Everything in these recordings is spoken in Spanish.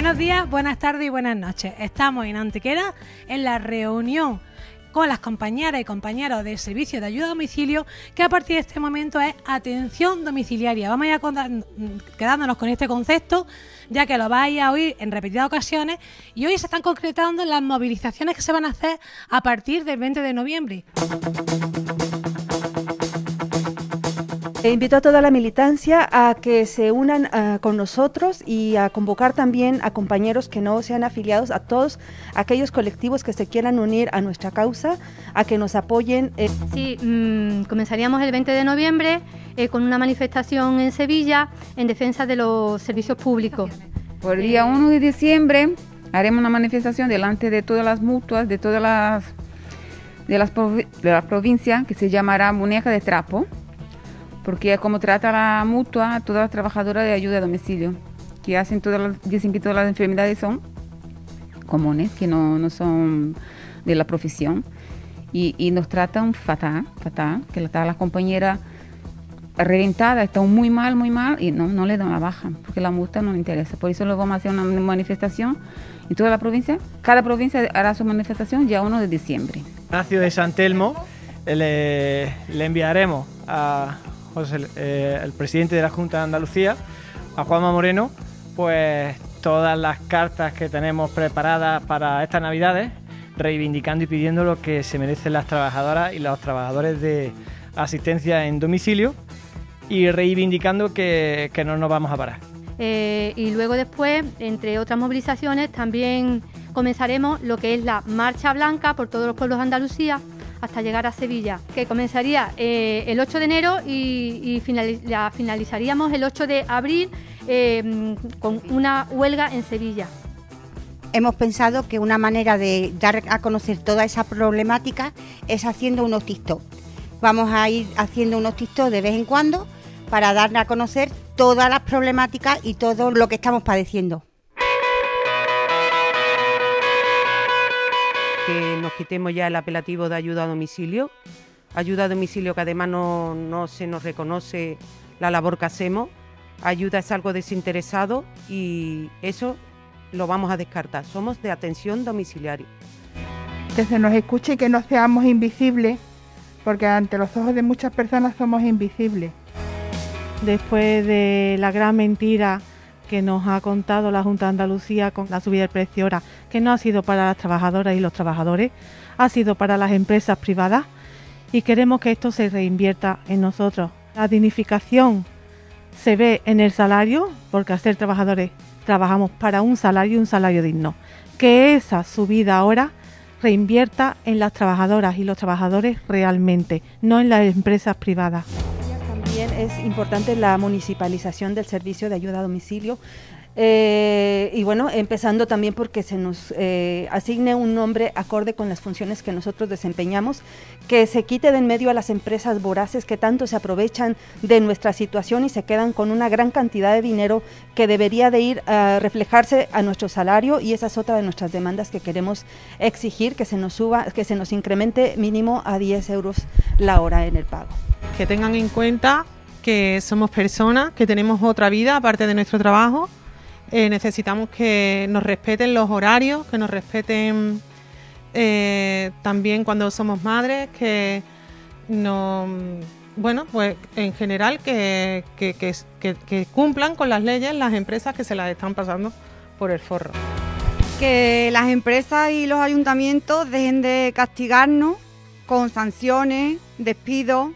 Buenos días, buenas tardes y buenas noches. Estamos en Antequera en la reunión con las compañeras y compañeros del servicio de ayuda a domicilio, que a partir de este momento es atención domiciliaria. Vamos a ir quedándonos con este concepto, ya que lo vais a oír en repetidas ocasiones, y hoy se están concretando las movilizaciones que se van a hacer a partir del 20 de noviembre. E invito a toda la militancia a que se unan ah, con nosotros y a convocar también a compañeros que no sean afiliados, a todos aquellos colectivos que se quieran unir a nuestra causa, a que nos apoyen. Eh. Sí, mm, comenzaríamos el 20 de noviembre eh, con una manifestación en Sevilla en defensa de los servicios públicos. Por el día 1 de diciembre haremos una manifestación delante de todas las mutuas, de todas las de las, de la provincia que se llamará Muñeca de Trapo porque como trata la mutua a todas las trabajadoras de ayuda a domicilio, que hacen todas dicen que todas las enfermedades son comunes, que no, no son de la profesión, y, nos tratan fatal, fatal, que está la compañera reventada, está muy mal, muy mal, y no, no le dan la baja, porque la multa no le interesa. Por eso lo vamos a hacer una manifestación en toda la provincia. Cada provincia hará su manifestación ya 1 de diciembre. Ignacio de San Telmo le, le enviaremos a, eh, el presidente de la Junta de Andalucía, a Juanma Moreno, pues todas las cartas que tenemos preparadas para estas Navidades, reivindicando y pidiendo lo que se merecen las trabajadoras y los trabajadores de asistencia en domicilio y reivindicando que, no nos vamos a parar. Eh, y luego después, entre otras movilizaciones, también comenzaremos lo que es la Marcha Blanca por todos los pueblos de Andalucía, hasta llegar a Sevilla, que comenzaría eh, el 8 de enero y, la finalizaríamos el 8 de abril eh, con una huelga en Sevilla. Hemos pensado que una manera de dar a conocer toda esa problemática es haciendo unos TikTok. Vamos a ir haciendo unos TikTok de vez en cuando para dar a conocer todas las problemáticas y todo lo que estamos padeciendo. Que nos quitemos ya el apelativo de ayuda a domicilio. Ayuda a domicilio que además no, se nos reconoce la labor que hacemos. Ayuda es algo desinteresado y eso lo vamos a descartar. Somos de atención domiciliaria. Que se nos escuche y que no seamos invisibles, porque ante los ojos de muchas personas somos invisibles. Después de la gran mentira que nos ha contado la Junta de Andalucía con la subida del precio ahora, que no ha sido para las trabajadoras y los trabajadores, ha sido para las empresas privadas y queremos que esto se reinvierta en nosotros. La dignificación se ve en el salario, porque al ser trabajadores trabajamos para un salario y un salario digno. Que esa subida ahora reinvierta en las trabajadoras y los trabajadores realmente, no en las empresas privadas es importante la municipalización del servicio de ayuda a domicilio. Eh, y bueno, empezando también porque se nos eh, asigne un nombre acorde con las funciones que nosotros desempeñamos, que se quite de en medio a las empresas voraces que tanto se aprovechan de nuestra situación y se quedan con una gran cantidad de dinero que debería de ir a reflejarse a nuestro salario y esa es otra de nuestras demandas que queremos exigir, que se nos suba, que se nos incremente mínimo a 10 euros la hora en el pago. Que tengan en cuenta que somos personas, que tenemos otra vida aparte de nuestro trabajo. Eh, necesitamos que nos respeten los horarios, que nos respeten eh, también cuando somos madres, que no, bueno, pues en general que, que, cumplan con las leyes las empresas que se las están pasando por el forro. Que las empresas y los ayuntamientos dejen de castigarnos con sanciones, despidos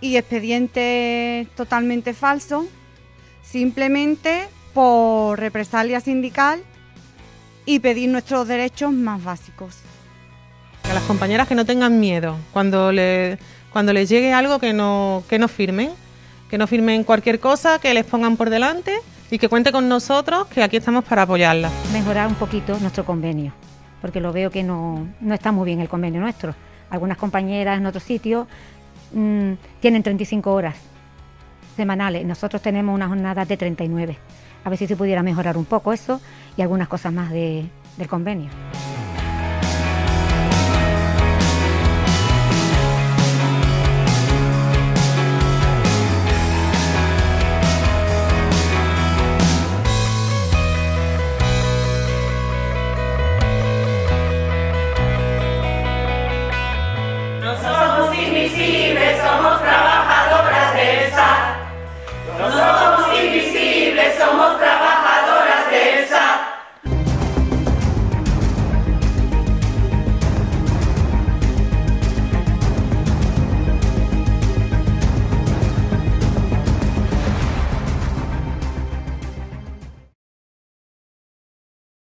y expediente totalmente falso, simplemente por represalia sindical y pedir nuestros derechos más básicos. A las compañeras que no tengan miedo cuando, le, cuando les llegue algo que no, que no firmen, que no firmen cualquier cosa, que les pongan por delante y que cuente con nosotros, que aquí estamos para apoyarlas. Mejorar un poquito nuestro convenio, porque lo veo que no, no está muy bien el convenio nuestro. Algunas compañeras en otros sitios Mm, tienen 35 horas semanales. Nosotros tenemos una jornada de 39. A ver si se pudiera mejorar un poco eso y algunas cosas más del convenio.